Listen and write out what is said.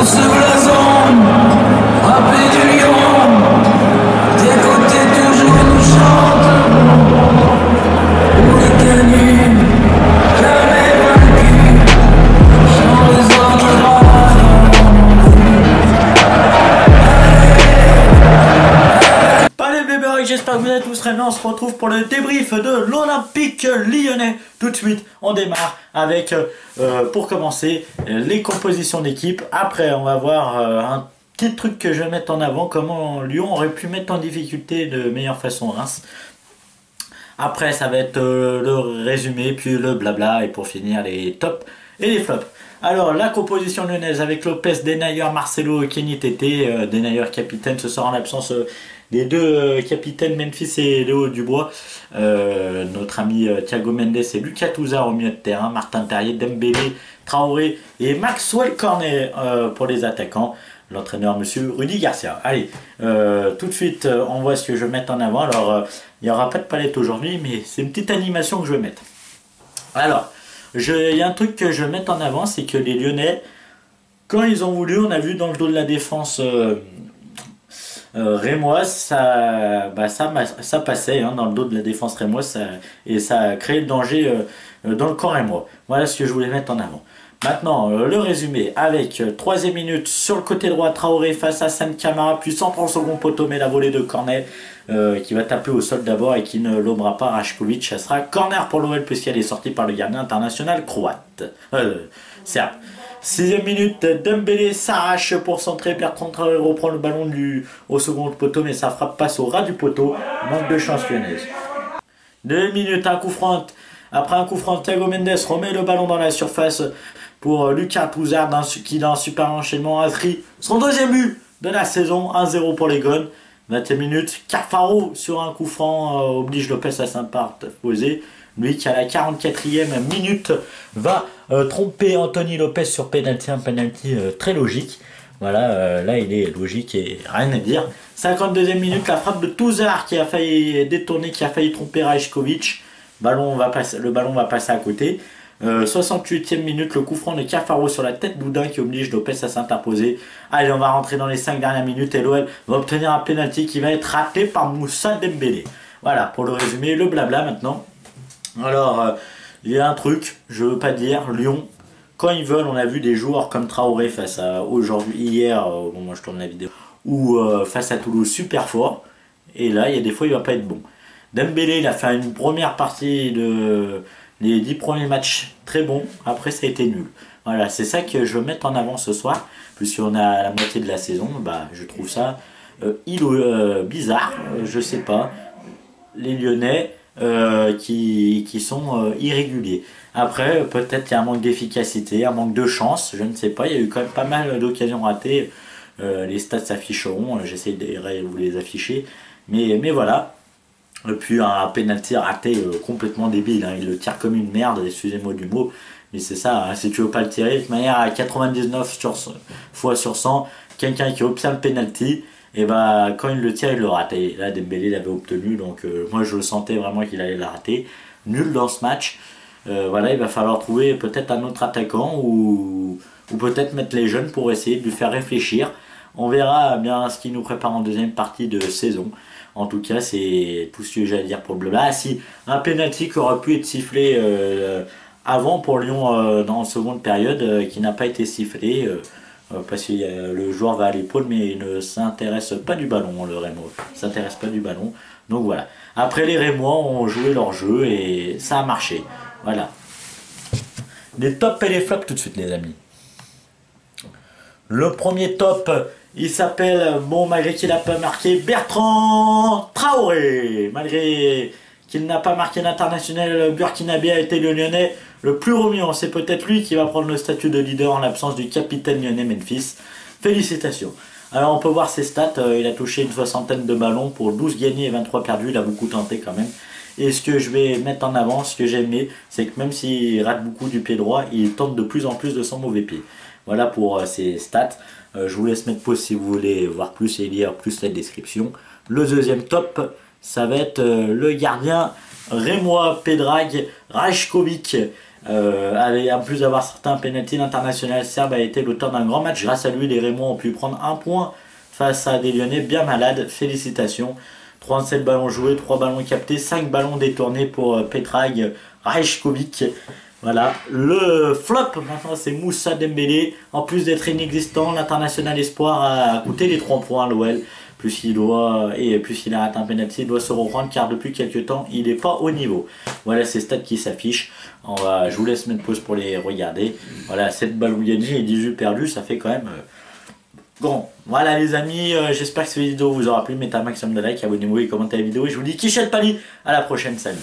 j'espère vous êtes tous très. On se retrouve pour le débrief de l'Olympique lyonnais. Tout de suite, on démarre avec, euh, pour commencer, les compositions d'équipe. Après, on va voir euh, un petit truc que je vais mettre en avant, comment Lyon aurait pu mettre en difficulté de meilleure façon Reims. Après, ça va être euh, le résumé, puis le blabla, et pour finir, les tops et les flops. Alors, la composition lyonnaise avec Lopez, Denayer, Marcelo, Kenny Tété. Denayer capitaine, ce sera en absence les deux euh, capitaines Memphis et Léo Dubois, euh, notre ami euh, Thiago Mendes et Lucas Touzard au milieu de terrain, Martin Terrier, Dembélé, Traoré et Maxwell Cornet pour les attaquants. L'entraîneur, monsieur Rudy Garcia. Allez, tout de suite, on voit ce que je vais mettre en avant. Alors, il n'y aura pas de palette aujourd'hui, mais c'est une petite animation que je vais mettre. Alors, il y a un truc que je vais mettre en avant, c'est que les Lyonnais, quand ils ont voulu, on a vu dans le dos de la défense euh, rémoise, ça, bah, ça, ça passait hein, dans le dos de la défense rémoise et ça a créé le danger euh, dans le camp rémois. Voilà ce que je voulais mettre en avant. Maintenant, euh, le résumé avec troisième minute sur le côté droit, Traoré face à Sam Camara, puis centre en second poteau, mais la volée de Cornet qui va taper au sol d'abord et qui ne l'ombrera pas Rashkovic. Ça sera corner pour l'OL puisqu'elle est sortie par le gardien international croate. certes. Sixième minute, Dembélé s'arrache pour centrer. Bertrand Traoré reprend le ballon au second poteau, mais sa frappe passe au ras du poteau. Manque de chance lyonnaise. Deux minutes, un coup franc. Après un coup franc, Thiago Mendes remet le ballon dans la surface pour Lucas Pouzard qui dans un super enchaînement inscrit son deuxième but de la saison. 1-0 pour les Gones. 21 minutes, Cafaro sur un coup franc euh, oblige Lopez à s'imposer. Lui qui à la 44e minute va euh, tromper Anthony Lopez sur penalty, un penalty euh, très logique. Voilà, euh, là il est logique et rien à dire. 52e minute, la frappe de Touzard qui a failli détourner, qui a failli tromper Rajkovic. Ballon va le ballon va passer à côté. 68e minute, le coup franc de Cafaro sur la tête d'Oudin qui oblige Lopez à s'interposer. Allez, on va rentrer dans les 5 dernières minutes et l'OL va obtenir un penalty qui va être raté par Moussa Dembélé. Voilà, pour le résumé, le blabla maintenant. Alors, euh, il y a un truc, je veux pas dire, Lyon, quand ils veulent, on a vu des joueurs comme Traoré face à aujourd'hui, hier, euh, bon, moi je tourne la vidéo, ou euh, face à Toulouse super fort, et là, il y a des fois, il va pas être bon. Dembélé, il a fait une première partie de les 10 premiers matchs très bon, après ça a été nul. Voilà, c'est ça que je veux mettre en avant ce soir, puisqu'on a la moitié de la saison, bah, je trouve ça bizarre, je sais pas. Les Lyonnais, euh, qui, qui, sont euh, irréguliers. Après, peut-être qu'il y a un manque d'efficacité, un manque de chance, je ne sais pas. Il y a eu quand même pas mal d'occasions ratées. Euh, les stats s'afficheront, j'essaie de vous les afficher. Mais, mais voilà. Et puis un penalty raté complètement débile. Hein. Il le tire comme une merde, excusez-moi du mot. Mais c'est ça, hein. si tu veux pas le tirer, de manière, à 99 sur, fois sur 100, quelqu'un qui obtient le penalty, et bah quand il le tire, il le rate. Et là, Dembélé l'avait obtenu, donc euh, moi je sentais vraiment qu'il allait le rater. Nul dans ce match. Euh, voilà, il va falloir trouver peut-être un autre attaquant ou, ou peut-être mettre les jeunes pour essayer de lui faire réfléchir. On verra bien ce qui nous prépare en deuxième partie de saison. En tout cas, c'est tout ce que j'ai à dire pour le bleu. Ah si, un penalty qui aurait pu être sifflé euh, avant pour Lyon dans la seconde période, qui n'a pas été sifflé. Euh, parce que le joueur va à l'épaule mais il ne s'intéresse pas du ballon le Rémo s'intéresse pas du ballon. Donc voilà. Après les Rémois ont joué leur jeu et ça a marché. Voilà. Les tops et les flops tout de suite les amis le premier top il s'appelle bon malgré qu'il n'a pas marqué Bertrand Traoré malgré qu'il n'a pas marqué l'international burkinabé a été le lyonnais le plus remuant, c'est peut-être lui qui va prendre le statut de leader en l'absence du capitaine lyonnais Memphis. Félicitations. Alors on peut voir ses stats, euh, il a touché une soixantaine de ballons pour 12 gagnés et 23 perdus, il a beaucoup tenté quand même. Et ce que je vais mettre en avant, ce que j'ai aimé, c'est que même s'il rate beaucoup du pied droit, il tente de plus en plus de son mauvais pied. Voilà pour euh, ses stats. Euh, je vous laisse mettre pause si vous voulez voir plus et lire plus la description. Le deuxième top, ça va être le gardien Rémois Pedrag Rajkovic Euh, en plus d'avoir certains pénalty, l'international serbe a été l'auteur d'un grand match. Grâce à lui, les Rémois ont pu prendre un point face à des Lyonnais bien malades. Félicitations. 37 ballons joués, 3 ballons captés, 5 ballons détournés pour euh, Petrag Reichkovic. Voilà, le flop maintenant c'est Moussa Dembélé. En plus d'être inexistant, l'international espoir a coûté les 3 points à l'OL. Plus il doit, et plus il a atteint penalty, il doit se reprendre car depuis quelques temps il n'est pas au niveau. Voilà ces stats qui s'affichent. On va, je vous laisse mettre pause pour les regarder. Voilà, 7 ballons gagnés et 18 perdus, ça fait quand même euh, Bon, voilà les amis, euh, j'espère que cette vidéo vous aura plu. Mettez un maximum de likes, abonnez-vous et commentez la vidéo. Et je vous dis Kichel Pali, à la prochaine, salut